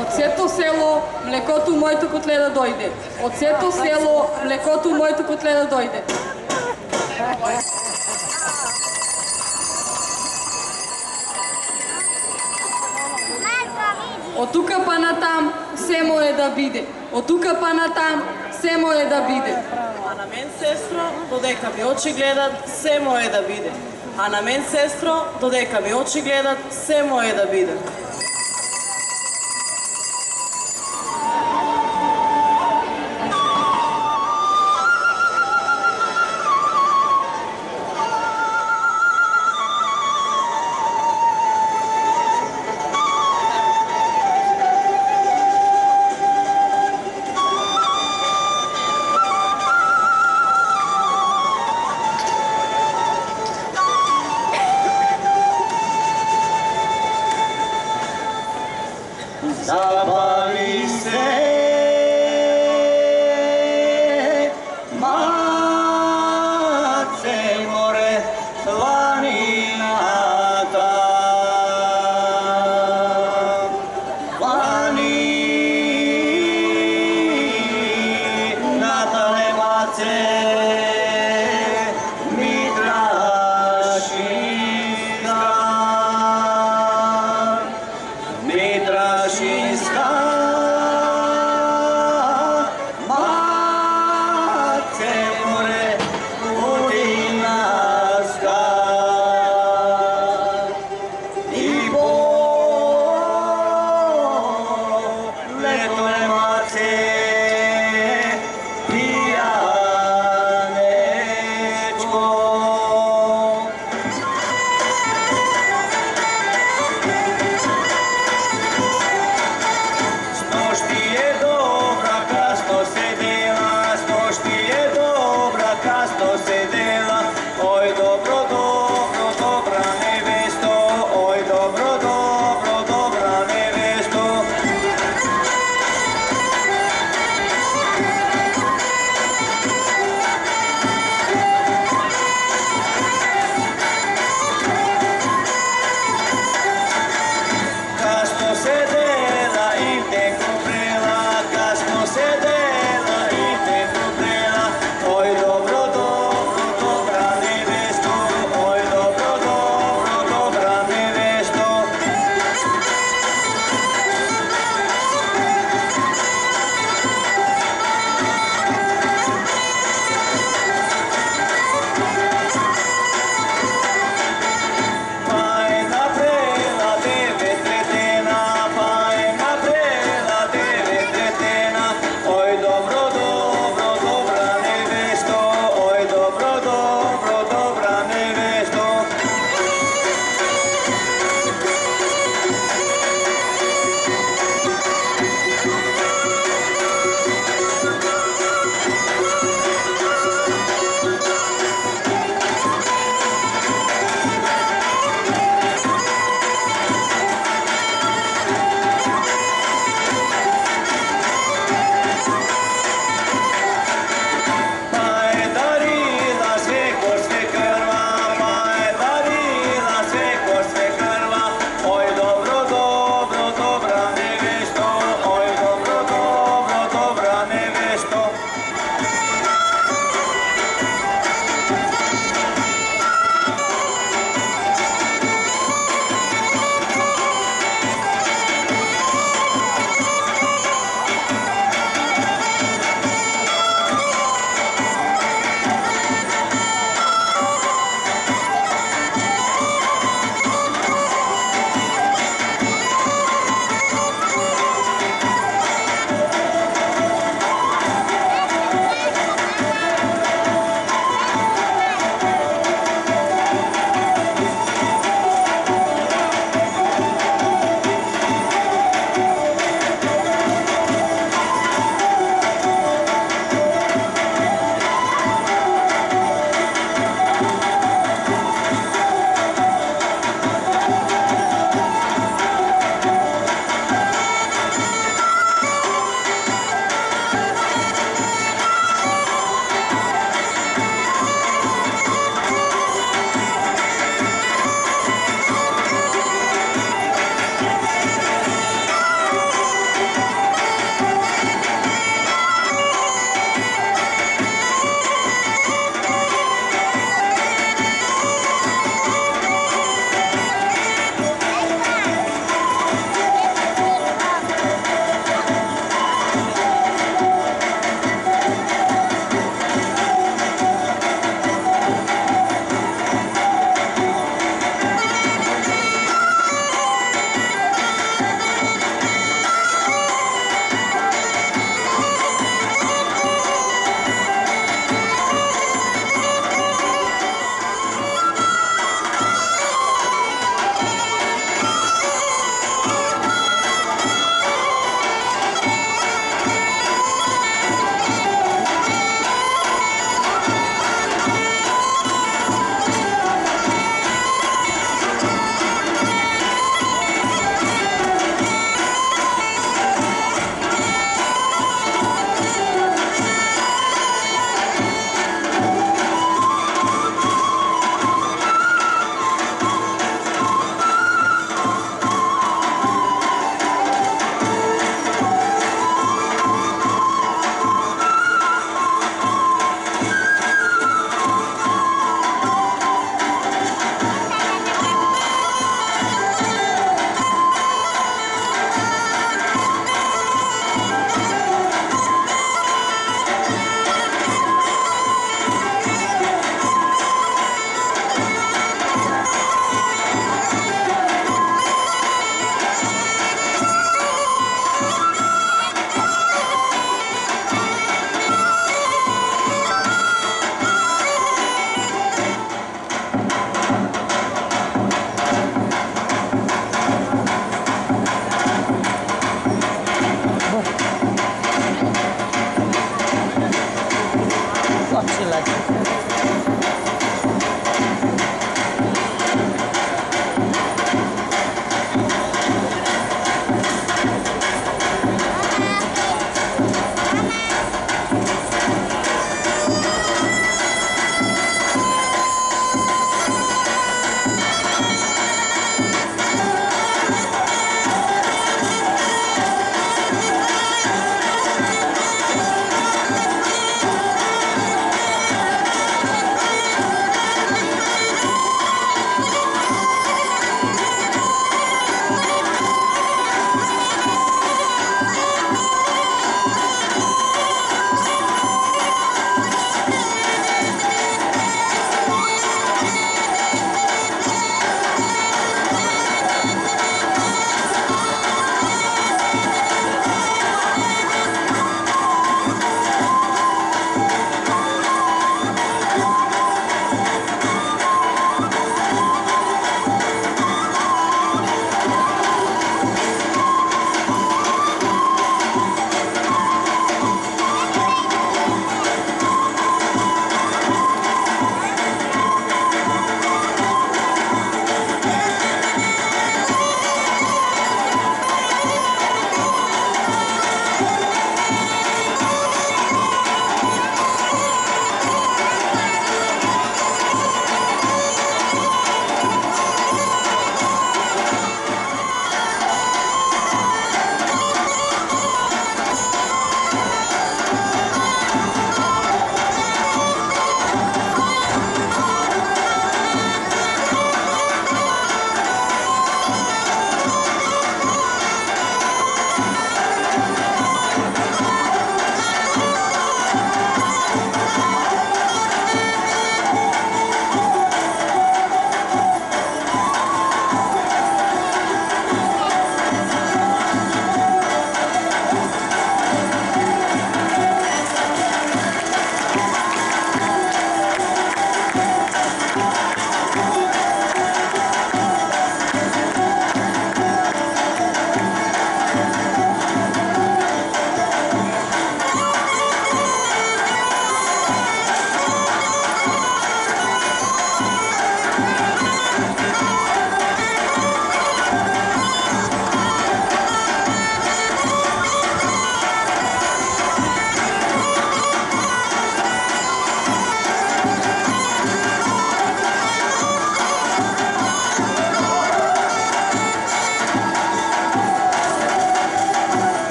Од сето село млекото моето котле да дојде. Од сето село млекото моето котле да дојде. Од тука па на там, се мое да биде. Од тука па на там, се мое да биде. А на мен, сестро, додека ми очи гледат, се мое да биде. А на мен, сестро, додека ми очи гледат, се мое да биде.